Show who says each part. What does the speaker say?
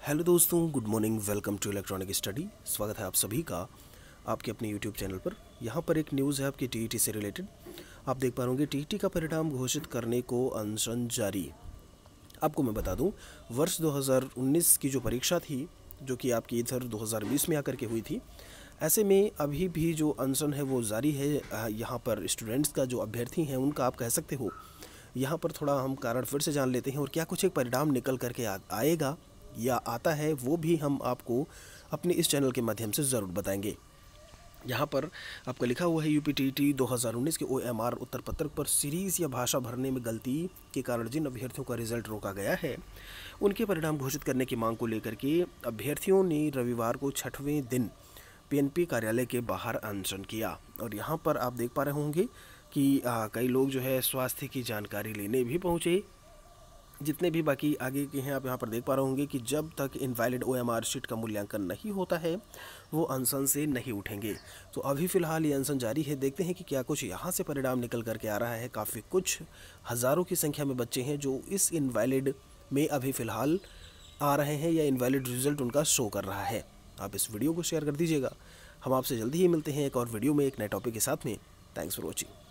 Speaker 1: Hello दोस्तों, good morning, welcome to electronic study. स्वागत है आप सभी का आपके अपने यूट्यूब चैनल पर। यहाँ पर एक न्यूज़ है आपकी टीईटी से रिलेटेड आप देख पा रहे टीईटी का परिणाम घोषित करने को अनशन जारी। आपको मैं बता दूँ, वर्ष 2019 की जो परीक्षा थी, जो कि आपकी इधर 2020 में आकर के हुई थी, ऐसे में अभी भी जो अनशन है वो जारी है। यहाँ पर स्टूडेंट्स का जो अभ्यर्थी हैं, उनका आप कह सकते हो। यहाँ पर थोड़ा हम कारण फिर से जान लेते हैं और क्या कुछ एक परिणाम निकल करके आएगा। या आता है वो भी हम आपको अपने इस चैनल के माध्यम से ज़रूर बताएँगे। यहाँ पर आपका लिखा हुआ है यू पी टी टी दो हज़ार उन्नीस के ओ एम आर उत्तर पत्रक पर सीरीज़ या भाषा भरने में गलती के कारण जिन अभ्यर्थियों का रिज़ल्ट रोका गया है उनके परिणाम घोषित करने की मांग को लेकर के अभ्यर्थियों ने रविवार को छठवें दिन पीएनपी कार्यालय के बाहर अनशन किया। और यहाँ पर आप देख पा रहे होंगे कि आ, कई लोग जो है स्वास्थ्य की जानकारी लेने भी पहुँचे जितने भी बाकी आगे के हैं, आप यहाँ पर देख पा रहे होंगे कि जब तक invalid O M R sheet का मूल्यांकन नहीं होता है, वो अनसन से नहीं उठेंगे। तो अभी फ़िलहाल ये अनसन जारी है। देखते हैं कि क्या कुछ यहाँ से परिणाम निकल करके आ रहा है। काफ़ी कुछ हज़ारों की संख्या में बच्चे हैं जो इस इनवैलिड में अभी फ़िलहाल आ रहे हैं या इनवैलिड रिज़ल्ट उनका शो कर रहा है। आप इस वीडियो को शेयर कर दीजिएगा। हम आपसे जल्दी ही मिलते हैं एक और वीडियो में एक नए टॉपिक के साथ में। Thanks for watching